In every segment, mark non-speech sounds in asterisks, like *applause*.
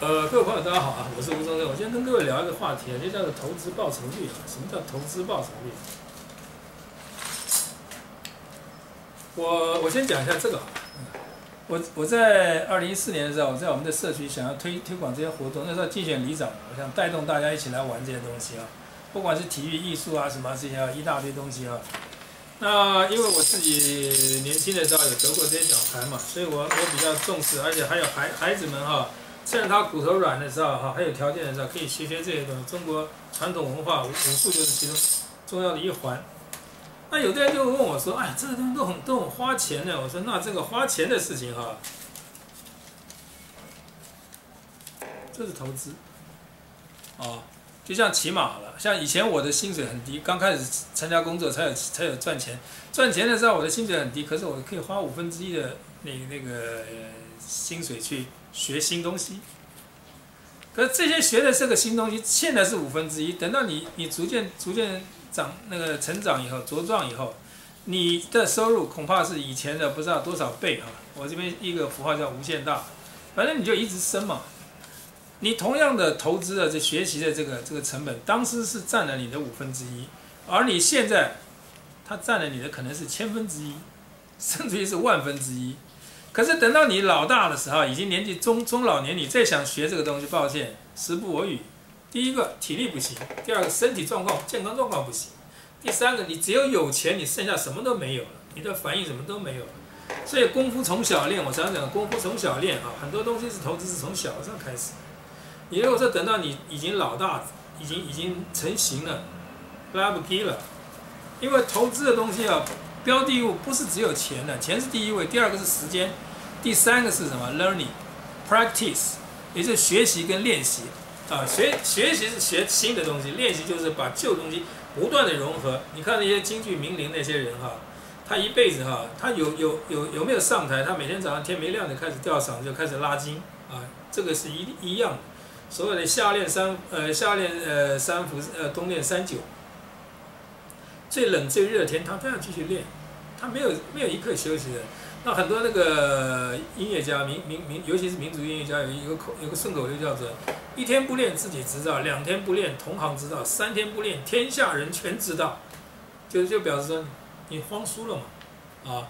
呃，各位朋友，大家好啊！我是吴宗正，我今天跟各位聊一个话题啊，就叫做投资报酬率啊。什么叫投资报酬率？我我先讲一下这个。我我在二零一四年的时候，我在我们的社区想要推推广这些活动，那时候竞选里长，我想带动大家一起来玩这些东西啊，不管是体育、艺术啊什么这些，一大堆东西啊。那因为我自己年轻的时候有得过这些奖牌嘛，所以我我比较重视，而且还有孩孩子们哈，趁他骨头软的时候哈，还有条件的时候，可以学学这些东西。中国传统文化武武术就是其中重要的一环。那有的人就问我说：“哎，这个东西都很都很花钱的。”我说：“那这个花钱的事情哈，这是投资，啊。”就像骑马了，像以前我的薪水很低，刚开始参加工作才有才有赚钱，赚钱的时候我的薪水很低，可是我可以花五分之一的那那个薪水去学新东西。可是这些学的这个新东西，现在是五分之一，等到你你逐渐逐渐长那个成长以后茁壮以后，你的收入恐怕是以前的不知道多少倍啊。我这边一个符号叫无限大，反正你就一直升嘛。你同样的投资的这学习的这个这个成本，当时是占了你的五分之一，而你现在，它占了你的可能是千分之一，甚至于是万分之一。可是等到你老大的时候，已经年纪中中老年，你再想学这个东西，抱歉，时不我与。第一个体力不行，第二个身体状况健康状况不行，第三个你只有有钱，你剩下什么都没有了，你的反应什么都没有了。所以功夫从小练，我常常讲功夫从小练啊，很多东西是投资是从小上开始。你如果说等到你已经老大，已经已经成型了，拉不低了，因为投资的东西啊，标的物不是只有钱的，钱是第一位，第二个是时间，第三个是什么？learning，practice，也就是学习跟练习啊。学学习是学新的东西，练习就是把旧东西不断的融合。你看那些京剧名伶那些人哈，他一辈子哈，他有有有有没有上台？他每天早上天没亮就开始吊嗓子，就开始拉筋啊，这个是一一样的。所有的夏练三呃夏练呃三伏呃冬练三九，最冷最热的天他都要继续练，他没有没有一刻休息的。那很多那个音乐家民民民，尤其是民族音乐家有一个口有个顺口溜叫做：一天不练自己知道，两天不练同行知道，三天不练天下人全知道。就就表示说你慌输了嘛，啊，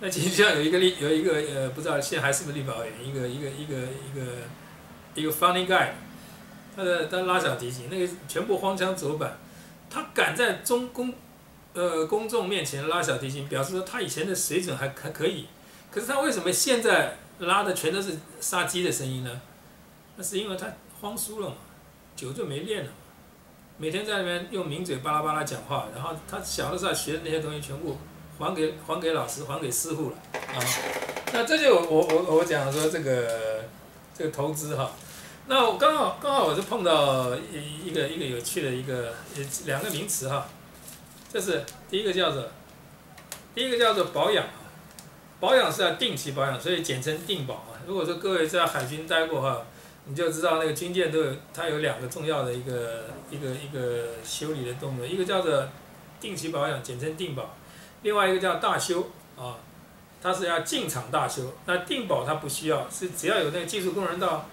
那其实像有一个立有一个呃不知道现在还是不是立法委员，一个一个一个一个。一个 funny guy，他的他拉小提琴，那个全部荒腔走板，他敢在中公，呃公众面前拉小提琴，表示说他以前的水准还还可以。可是他为什么现在拉的全都是杀鸡的声音呢？那是因为他慌输了嘛，久就没练了，每天在那边用名嘴巴拉巴拉讲话，然后他小的时候学的那些东西全部还给还给老师，还给师傅了啊。那这就我我我讲说这个。这个投资哈，那我刚好刚好我就碰到一一个一个有趣的一个两个名词哈，这是第一个叫做第一个叫做保养啊，保养是要定期保养，所以简称定保啊。如果说各位在海军待过哈，你就知道那个军舰都有它有两个重要的一个一个一个修理的动作，一个叫做定期保养，简称定保，另外一个叫大修啊。它是要进场大修，那定保它不需要，是只要有那个技术工人到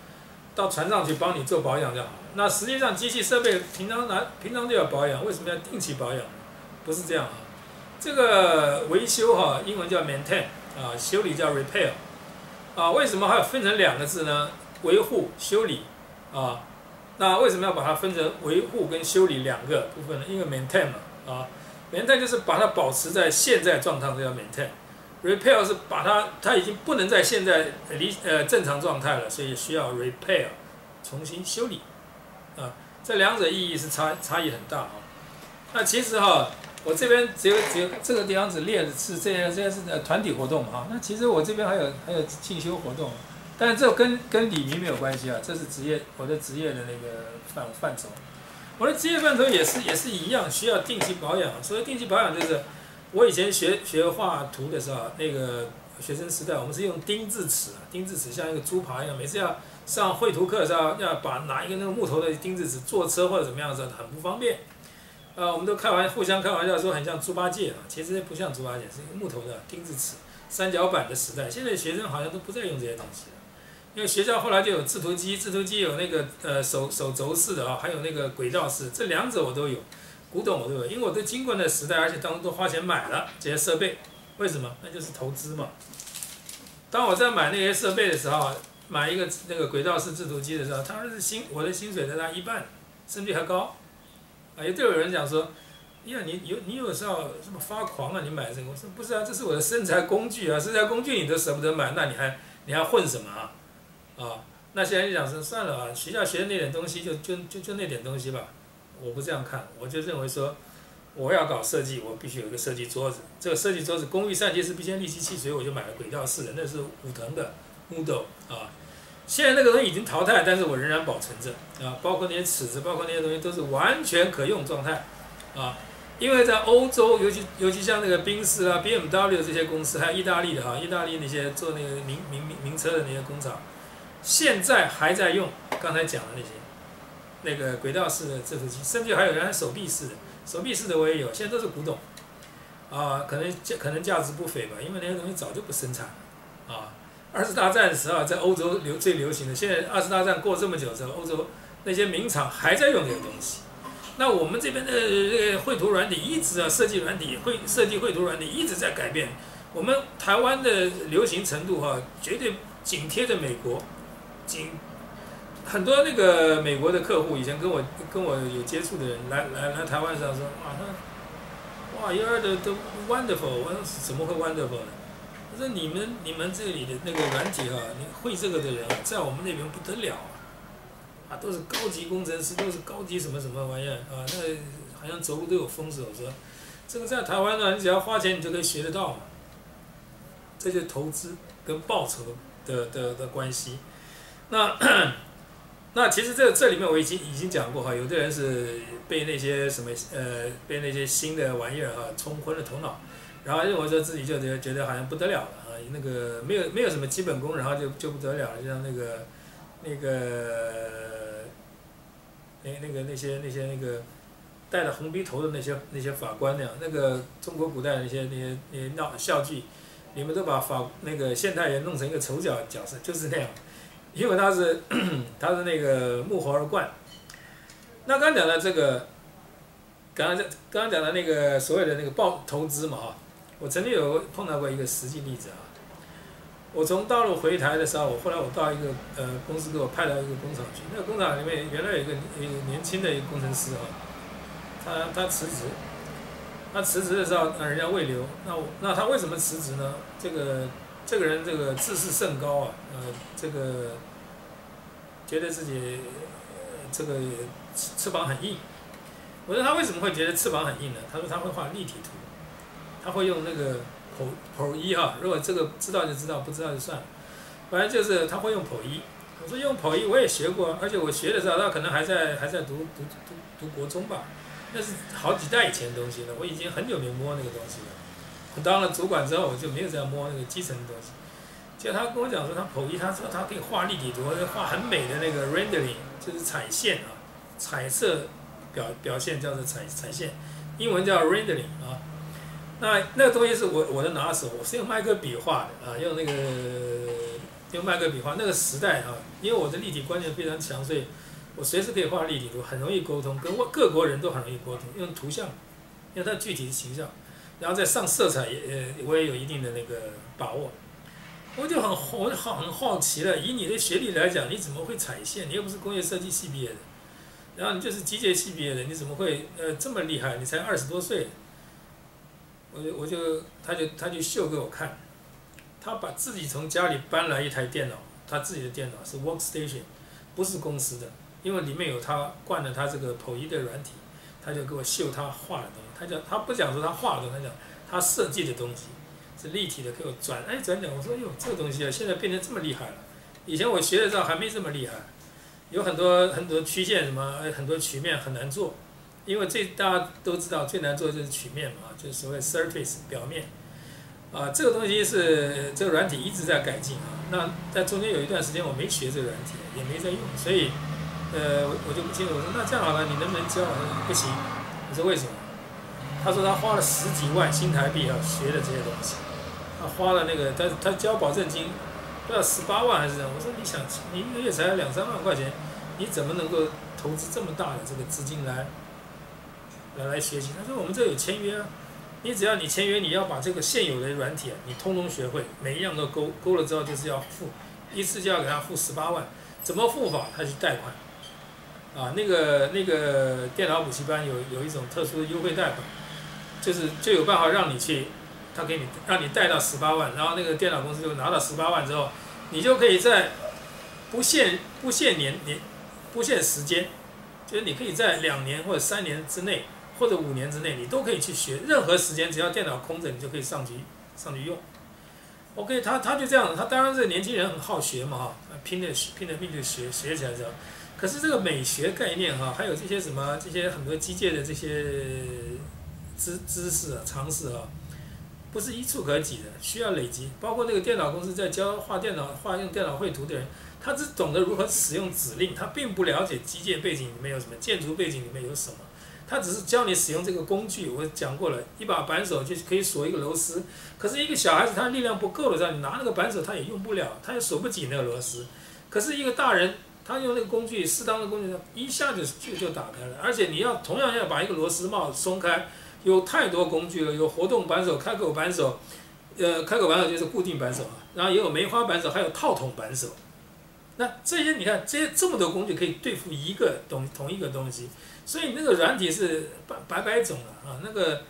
到船上去帮你做保养就好。那实际上机器设备平常拿平常就要保养，为什么要定期保养？不是这样啊，这个维修哈，英文叫 maintain 啊，修理叫 repair 啊，为什么还要分成两个字呢？维护、修理啊，那为什么要把它分成维护跟修理两个部分呢？因为 maintain 嘛啊，maintain 就是把它保持在现在状态，叫 maintain。repair 是把它，它已经不能在现在离呃正常状态了，所以需要 repair 重新修理，啊，这两者意义是差差异很大啊。那其实哈，我这边只有只有这个地方只列的是这些这些是团体活动哈。那其实我这边还有还有进修活动，但这跟跟李明没有关系啊，这是职业我的职业的那个范范畴，我的职业范畴也是也是一样，需要定期保养。所以定期保养就是。我以前学学画图的时候，那个学生时代，我们是用钉字尺，钉字尺像一个猪扒一样，每次要上绘图课的时候，要把拿一个那个木头的钉字尺，坐车或者怎么样的时候很不方便。呃，我们都开玩互相开玩笑说很像猪八戒啊，其实不像猪八戒，是一个木头的钉子尺，三角板的时代。现在学生好像都不再用这些东西了，因为学校后来就有制图机，制图机有那个呃手手轴式的啊，还有那个轨道式，这两者我都有，古董我都有，因为我都经过那时代，而且当初都花钱买了这些设备，为什么？那就是投资嘛。当我在买那些设备的时候，买一个那个轨道式制图机的时候，当然是薪我的薪水在那一半，甚至还高。啊，也就有人讲说，呀，你有你有时候这么发狂啊？你买这个？我说不是啊，这是我的生财工具啊，生财工具你都舍不得买，那你还你还混什么啊？啊，那现在就讲说算了啊，学校学的那点东西就就就就那点东西吧，我不这样看，我就认为说，我要搞设计，我必须有一个设计桌子，这个设计桌子工欲善其事必先利其器，所以我就买了轨道式的，那是武藤的木头啊，现在那个东西已经淘汰，但是我仍然保存着啊，包括那些尺子，包括那些东西都是完全可用状态啊，因为在欧洲，尤其尤其像那个宾士啊、BMW 这些公司，还有意大利的哈，意大利那些做那个名名名名车的那些工厂。现在还在用刚才讲的那些，那个轨道式的制图机，甚至还有人手臂式的，手臂式的我也有，现在都是古董，啊，可能价可能价值不菲吧，因为那些东西早就不生产了，啊，二次大战的时候在欧洲流最流行的，现在二次大战过这么久之后，欧洲那些名厂还在用这个东西，那我们这边的这个绘图软体一直啊，设计软体绘设计绘图软体一直在改变，我们台湾的流行程度哈，绝对紧贴着美国。紧很多那个美国的客户以前跟我跟我有接触的人来来来台湾上说啊，他哇，you are the the wonderful，我说怎么会 wonderful 呢？他说你们你们这里的那个软体哈，你会这个的人在我们那边不得了啊，啊都是高级工程师，都是高级什么什么玩意儿啊，那好像走路都有风手说，这个在台湾呢，你只要花钱你就可以学得到嘛，这就是投资跟报酬的的的关系。那 *clears throat* 那其实这这里面我已经已经讲过哈，有的人是被那些什么呃被那些新的玩意儿哈冲昏了头脑，然后认为说自己就觉得觉得好像不得了了啊，那个没有没有什么基本功，然后就就不得了了，就像那个那个那那个那些那些那个戴着红鼻头的那些那些法官那样，那个中国古代那些那些那些闹笑剧，你们都把法那个现代人弄成一个丑角角色，就是那样。因为他是 *clears throat* 他是那个木猴而冠，那刚讲的这个，刚刚讲刚刚讲的那个所有的那个报投资嘛哈，我曾经有碰到过一个实际例子啊，我从大陆回台的时候，我后来我到一个呃公司给我派到一个工厂去，那个工厂里面原来有一个一个年轻的一个工程师啊，他他辞职，他辞职的时候那人家未留，那我那他为什么辞职呢？这个这个人这个自视甚高啊，呃这个。觉得自己这个翅膀很硬，我说他为什么会觉得翅膀很硬呢？他说他会画立体图，他会用那个剖剖一哈，如果这个知道就知道，不知道就算了。反正就是他会用剖一。我说用剖一我也学过，而且我学的时候他可能还在还在读读读读国中吧，那是好几代以前的东西了，我已经很久没摸那个东西了。我当了主管之后，我就没有再摸那个基层的东西。就他跟我讲说，他剖一，他说他可以画立体图，画很美的那个 rendering，就是彩线啊，彩色表表现叫做彩彩线，英文叫 rendering 啊。那那个东西是我我的拿手，我是用麦克笔画的啊，用那个用麦克笔画。那个时代啊，因为我的立体观念非常强，所以我随时可以画立体图，很容易沟通，跟各国人都很容易沟通，用图像，用它具体的形象，然后再上色彩也呃我也有一定的那个把握。我就很我就好很好奇了，以你的学历来讲，你怎么会彩线？你又不是工业设计系毕业的，然后你就是机械系毕业的，你怎么会呃这么厉害？你才二十多岁，我就我就他就他就秀给我看，他把自己从家里搬来一台电脑，他自己的电脑是 workstation，不是公司的，因为里面有他灌了他这个溥仪的软体，他就给我秀他画的东西，他讲他不讲说他画的东西，他讲他设计的东西。是立体的，给我转哎转转，我说哟，这个东西啊，现在变成这么厉害了。以前我学的时候还没这么厉害，有很多很多曲线什么，很多曲面很难做，因为这大家都知道最难做的就是曲面嘛，就是所谓 surface 表面。啊，这个东西是这个软体一直在改进啊。那在中间有一段时间我没学这个软体，也没在用，所以呃我我就不清楚。我说那这样好了，你能不能教？我说不行。我说为什么？他说他花了十几万新台币啊学的这些东西。他花了那个，他他交保证金，不知道十八万还是什么。我说你想，你一个月才两三万块钱，你怎么能够投资这么大的这个资金来来学习？他说我们这有签约啊，你只要你签约，你要把这个现有的软体啊，你通通学会，每一样都勾勾了之后就是要付，一次就要给他付十八万，怎么付法？他去贷款。啊，那个那个电脑补习班有有一种特殊的优惠贷款，就是就有办法让你去，他给你让你贷到十八万，然后那个电脑公司就拿到十八万之后，你就可以在不限不限年年不限时间，就是你可以在两年或者三年之内或者五年之内，你都可以去学，任何时间只要电脑空着，你就可以上去上去用。OK，他他就这样，他当然是年轻人很好学嘛哈，拼的拼的命就学学起来之后。可是这个美学概念哈，还有这些什么这些很多机械的这些知知识啊、常识啊，不是一触可及的，需要累积。包括那个电脑公司在教画电脑、画用电脑绘图的人，他只懂得如何使用指令，他并不了解机械背景里面有什么，建筑背景里面有什么，他只是教你使用这个工具。我讲过了，一把扳手就可以锁一个螺丝。可是一个小孩子他力量不够的时候，你拿那个扳手他也用不了，他也锁不紧那个螺丝。可是一个大人。他用那个工具，适当的工具，一下子就就打开了。而且你要同样要把一个螺丝帽松开，有太多工具了，有活动扳手、开口扳手，呃，开口扳手就是固定扳手啊，然后也有梅花扳手，还有套筒扳手。那这些你看，这些这么多工具可以对付一个东同一个东西，所以那个软体是百百百种了啊。那个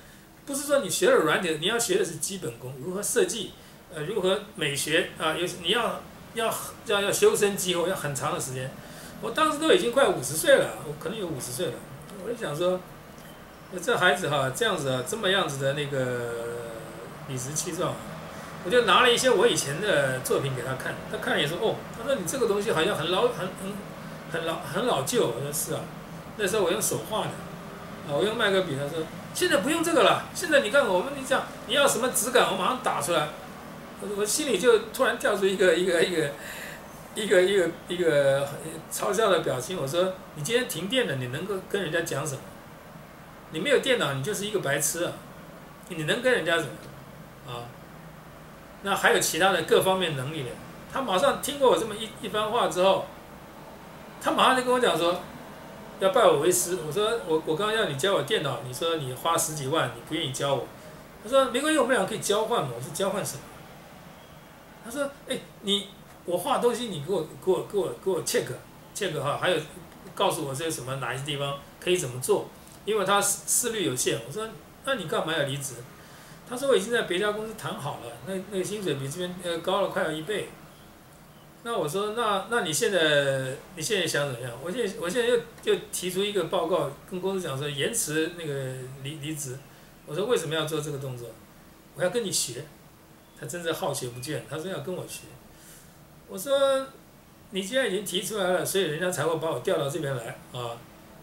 不是说你学了软体，你要学的是基本功，如何设计，呃，如何美学啊，有你要。要要要修身积厚，要很长的时间。我当时都已经快五十岁了，我可能有五十岁了。我就想说，这孩子哈，这样子啊，这么样子的那个理直气壮。我就拿了一些我以前的作品给他看，他看了也说哦，他说你这个东西好像很老很很很老很老旧。我说是啊，那时候我用手画的，啊，我用麦克笔。他说现在不用这个了，现在你看我们你讲你要什么质感，我马上打出来。我我心里就突然跳出一个一个一个一个一个一个嘲笑的表情。我说：“你今天停电了，你能够跟人家讲什么？你没有电脑，你就是一个白痴啊！你能跟人家什么？啊？那还有其他的各方面能力的。”他马上听过我这么一一番话之后，他马上就跟我讲说：“要拜我为师。”我说：“我我刚刚要你教我电脑，你说你花十几万，你不愿意教我。”他说：“没关系，我们俩可以交换嘛。”我说：“交换什么？”他说：“哎，你我画东西，你给我给我给我给我 check check 哈，还有告诉我这些什么哪些地方可以怎么做？因为他视率有限。”我说：“那你干嘛要离职？”他说：“我已经在别家公司谈好了，那那个薪水比这边呃高了快要一倍。”那我说：“那那你现在你现在想怎么样？”我现在我现在又又提出一个报告，跟公司讲说延迟那个离离职。我说：“为什么要做这个动作？我要跟你学。”他真是好学不倦，他说要跟我学，我说，你既然已经提出来了，所以人家才会把我调到这边来啊。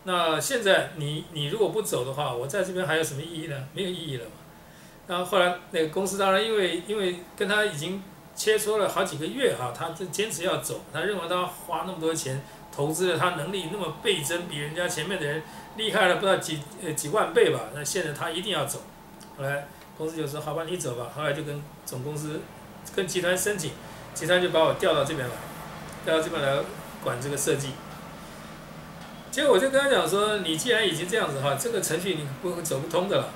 那现在你你如果不走的话，我在这边还有什么意义呢？没有意义了嘛。然后后来那个公司当然因为因为跟他已经切磋了好几个月哈，他这坚持要走，他认为他花那么多钱投资了，他能力那么倍增，比人家前面的人厉害了不知道几呃几万倍吧。那现在他一定要走，后来。公司就说：“好吧，你走吧。”后来就跟总公司、跟集团申请，集团就把我调到这边来，调到这边来管这个设计。结果我就跟他讲说：“你既然已经这样子的话，这个程序你不走不通的了。”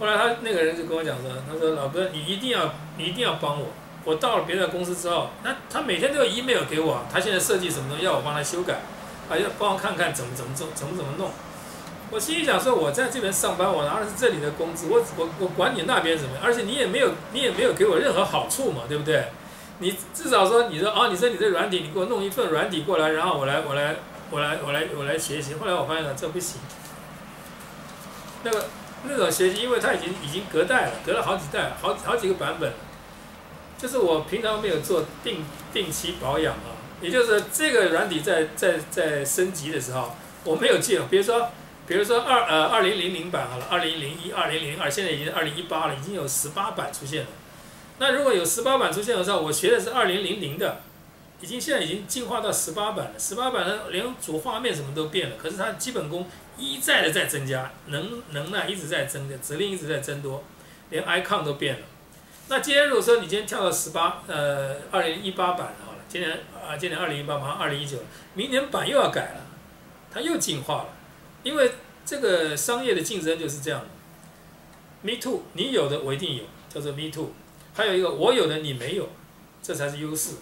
后来他那个人就跟我讲说：“他说老哥，你一定要，你一定要帮我。我到了别的公司之后，那他每天都有 email 给我，他现在设计什么东西要我帮他修改，啊，要帮我看看怎么怎么做，怎么怎么弄。”我心里想说，我在这边上班，我拿的是这里的工资，我我我管你那边什么？而且你也没有，你也没有给我任何好处嘛，对不对？你至少说，你说啊，你说你这软体，你给我弄一份软体过来，然后我来我来我来我来我来学习。后来我发现了，这不行。那个那种学习，因为它已经已经隔代了，隔了好几代，好好几个版本。就是我平常没有做定定期保养啊，也就是这个软体在在在升级的时候，我没有记，比如说。比如说二呃二零零零版好了，二零零一、二零零二，现在已经二零一八了，已经有十八版出现了。那如果有十八版出现的时候，我学的是二零零零的，已经现在已经进化到十八版了。十八版的连主画面什么都变了，可是它基本功一再的在增加，能能耐一直在增加，指令一直在增多，连 icon 都变了。那今天如果说你今天跳到十八，呃，二零一八版好了，今年啊，今年二零一八马上二零一九，明年版又要改了，它又进化了，因为这个商业的竞争就是这样的。Me too，你有的我一定有，叫做 Me too。还有一个我有的你没有，这才是优势。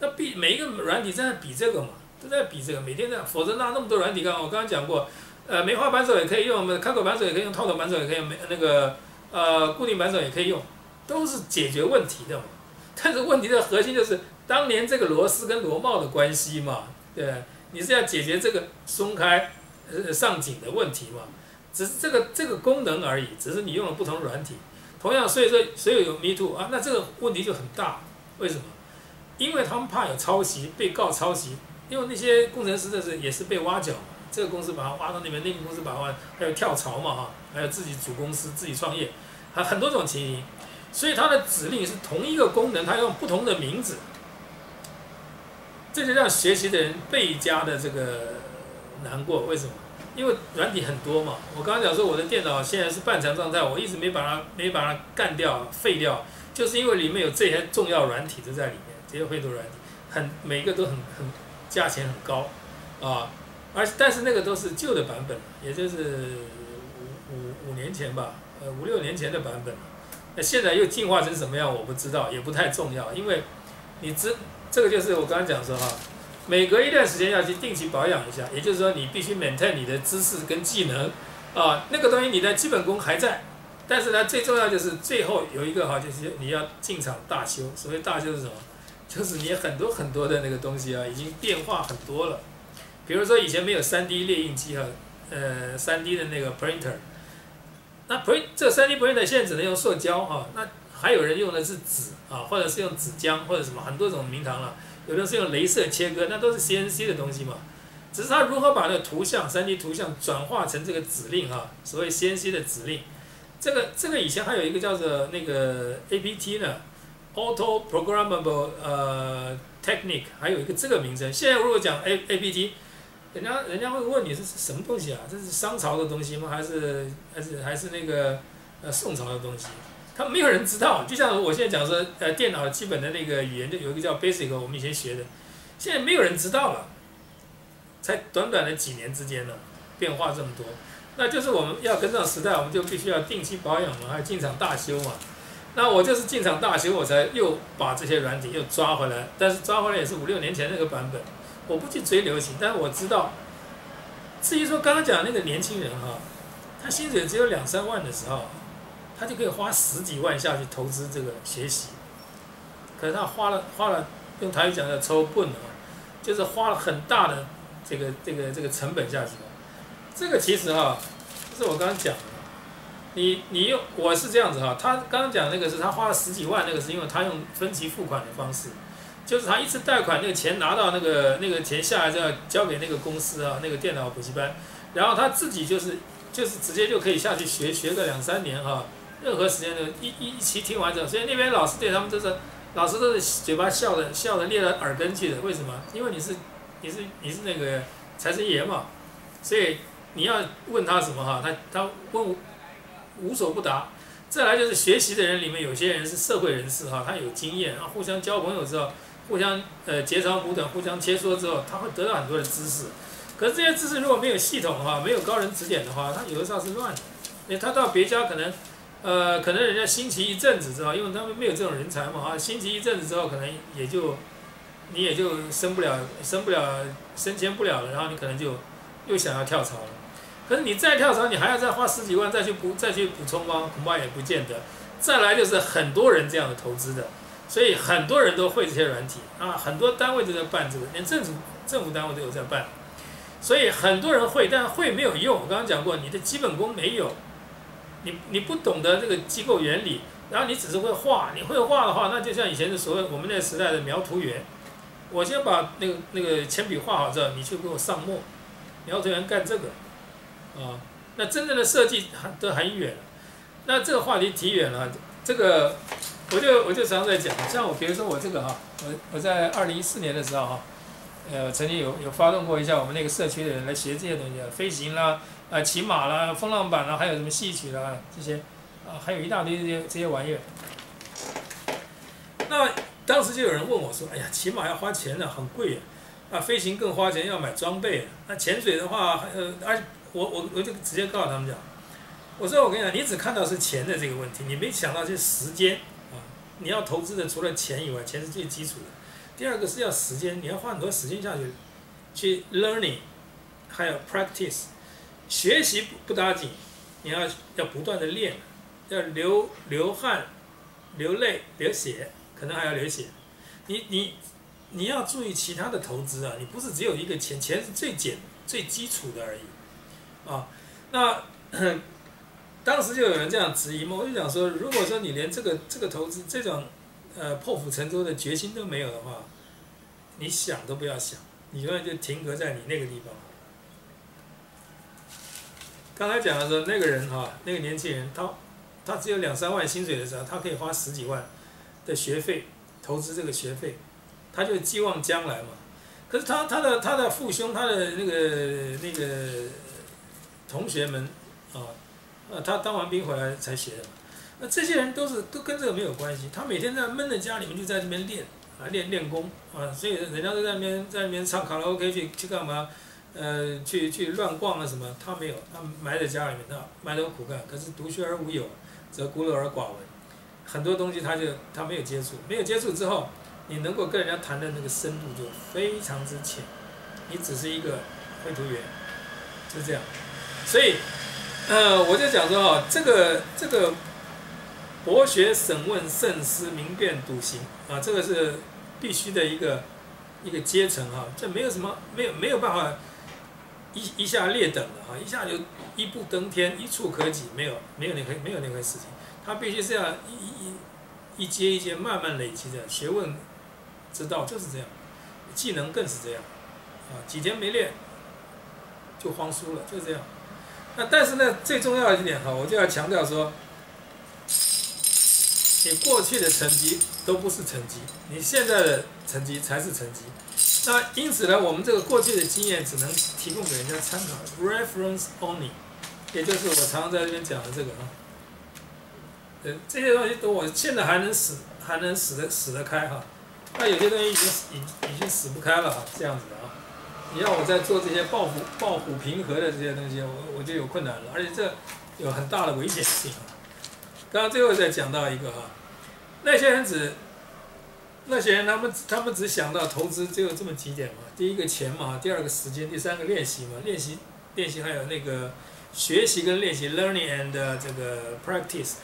那比每一个软体在比这个嘛，都在比这个，每天在，否则那那么多软体干我刚刚讲过，呃，梅花扳手也可以用，开口扳手也可以用，套筒扳手也可以用，那个呃固定扳手也可以用，都是解决问题的嘛。*laughs* 但是问题的核心就是当年这个螺丝跟螺帽的关系嘛，对，你是要解决这个松开呃上紧的问题嘛。只是这个这个功能而已，只是你用了不同软体，同样，所以说所有有 Me Too 啊，那这个问题就很大。为什么？因为他们怕有抄袭，被告抄袭，因为那些工程师的是也是被挖角嘛，这个公司把他挖到那边，那个公司把他挖，还有跳槽嘛哈，还有自己组公司、自己创业，还很多种情形，所以它的指令是同一个功能，它用不同的名字，这就让学习的人倍加的这个难过。为什么？因为软体很多嘛，我刚刚讲说我的电脑现在是半残状态，我一直没把它没把它干掉废掉，就是因为里面有这些重要软体都在里面，这些绘图软体很每个都很很价钱很高啊，而但是那个都是旧的版本，也就是五五五年前吧，呃五六年前的版本，那现在又进化成什么样我不知道，也不太重要，因为你知这个就是我刚刚讲说哈。每隔一段时间要去定期保养一下，也就是说你必须 maintain 你的知识跟技能，啊，那个东西你的基本功还在，但是呢，最重要就是最后有一个哈，就是你要进场大修。所谓大修是什么？就是你很多很多的那个东西啊，已经变化很多了。比如说以前没有 3D 列印机哈，呃，3D 的那个 printer，那 print 这 3D printer 现在只能用塑胶哈，那还有人用的是纸啊，或者是用纸浆或者什么很多种名堂了。有的是用镭射切割，那都是 CNC 的东西嘛，只是它如何把那图像、3D 图像转化成这个指令哈，所谓 CNC 的指令，这个这个以前还有一个叫做那个 APT 呢，Auto Programmable 呃 Technique，还有一个这个名称。现在如果讲 A APT，人家人家会问你是什么东西啊？这是商朝的东西吗？还是还是还是那个呃宋朝的东西？他没有人知道，就像我现在讲说，呃，电脑基本的那个语言，就有一个叫 Basic，我们以前学的，现在没有人知道了，才短短的几年之间呢，变化这么多，那就是我们要跟上时代，我们就必须要定期保养嘛，还有进场大修嘛。那我就是进场大修，我才又把这些软体又抓回来，但是抓回来也是五六年前那个版本，我不去追流行，但是我知道，至于说刚刚讲那个年轻人哈，他薪水只有两三万的时候。他就可以花十几万下去投资这个学习，可是他花了花了，用台语讲叫抽棍啊，就是花了很大的这个这个这个成本下去。这个其实哈，是我刚刚讲的，你你用我是这样子哈，他刚刚讲那个是他花了十几万，那个是因为他用分期付款的方式，就是他一次贷款那个钱拿到那个那个钱下来之后交给那个公司啊，那个电脑补习班，然后他自己就是就是直接就可以下去学学个两三年哈。任何时间的一一一期听完之后，所以那边老师对他们都是，老师都是嘴巴笑的，笑的裂了耳根去的。为什么？因为你是，你是你是那个财神爷嘛，所以你要问他什么哈，他他问无所不答。再来就是学习的人里面有些人是社会人士哈，他有经验啊，互相交朋友之后，互相呃截长补短，互相切磋之后，他会得到很多的知识。可是这些知识如果没有系统的话，没有高人指点的话，他有的时候是乱的。因为他到别家可能。呃，可能人家兴起一阵子之后，因为他们没有这种人才嘛啊，兴起一阵子之后，可能也就你也就升不了，升不了，升迁不了了，然后你可能就又想要跳槽了。可是你再跳槽，你还要再花十几万再去补再去补充吗？恐怕也不见得。再来就是很多人这样的投资的，所以很多人都会这些软体啊，很多单位都在办这个，连政府政府单位都有在办。所以很多人会，但会没有用。我刚刚讲过，你的基本功没有。你你不懂得这个机构原理，然后你只是会画，你会画的话，那就像以前的所谓我们那个时代的描图员，我先把那个那个铅笔画好之后，你去给我上墨，描图员干这个，啊，那真正的设计还都很远，那这个话题提远了，这个我就我就常常在讲，像我比如说我这个哈，我我在二零一四年的时候哈，呃，曾经有有发动过一下我们那个社区的人来学这些东西，飞行啦。啊，骑马啦，风浪板啦，还有什么戏曲啦，这些，啊，还有一大堆这些这些玩意儿。当时就有人问我说：“哎呀，骑马要花钱的，很贵啊！啊，飞行更花钱，要买装备。那潜水的话，呃，而我我我就直接告诉他们讲，我说我跟你讲，你只看到是钱的这个问题，你没想到是时间！你要投资的除了钱以外，钱是最基础的。第二个是要时间，你要花很多时间下去去 learning，还有 practice，学习不不打紧，你要要不断的练，要流流汗、流泪、流血。”可能还要流血，你你你要注意其他的投资啊，你不是只有一个钱，钱是最简最基础的而已，啊，那当时就有人这样质疑嘛，我就想说，如果说你连这个这个投资这种呃破釜沉舟的决心都没有的话，你想都不要想，你永远就停格在你那个地方。刚才讲的时候那个人哈，那个年轻人，他他只有两三万薪水的时候，他可以花十几万。的学费，投资这个学费，他就寄望将来嘛。可是他他的他的父兄，他的那个那个同学们，呃，他当完兵回来才学的。那这些人都是都跟这个没有关系，他每天在闷在家里面就在这边练啊练练功啊，所以人家都在那边在那边唱卡拉 OK 去去干嘛？呃，去去乱逛啊什么？他没有，他埋在家里面，他埋头苦干。可是独学而无友，则孤陋而寡闻。很多东西他就他没有接触，没有接触之后，你能够跟人家谈的那个深度就非常之浅，你只是一个绘图员，就这样。所以，呃，我就讲说哦，这个这个博学审问慎思明辨笃行啊，这个是必须的一个一个阶层哈，这没有什么没有没有办法一一下列等的哈，一下就一步登天一触可及，没有没有那回没有那回事情。他必须是要一一一阶一阶慢慢累积的学问之道就是这样，技能更是这样，啊，几天没练就荒疏了，就这样。那但是呢，最重要的一点哈，我就要强调说，你过去的成绩都不是成绩，你现在的成绩才是成绩。那因此呢，我们这个过去的经验只能提供给人家参考，reference only，也就是我常常在这边讲的这个啊。这些东西都我现在还能死，还能死得死得开哈，那有些东西已经已已经死不开了哈，这样子。你要我在做这些抱虎抱虎平和的这些东西，我我就有困难了，而且这有很大的危险性。刚刚最后再讲到一个哈，那些人只那些人他们他们只想到投资只有这么几点嘛，第一个钱嘛，第二个时间，第三个练习嘛，练习练习还有那个学习跟练习，learning and 这个 practice。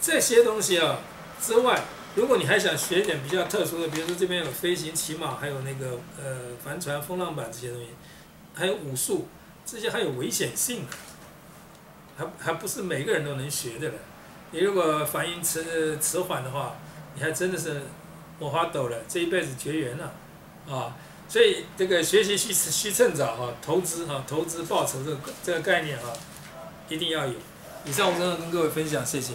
这些东西啊之外，如果你还想学一点比较特殊的，比如说这边有飞行、骑马，还有那个呃帆船、风浪板这些东西，还有武术，这些还有危险性的，还还不是每个人都能学的了。你如果反应迟迟缓的话，你还真的是摸花抖了，这一辈子绝缘了啊！所以这个学习需需趁早哈，投资哈，投资报酬这个这个概念哈，一定要有。以上我跟跟各位分享，谢谢。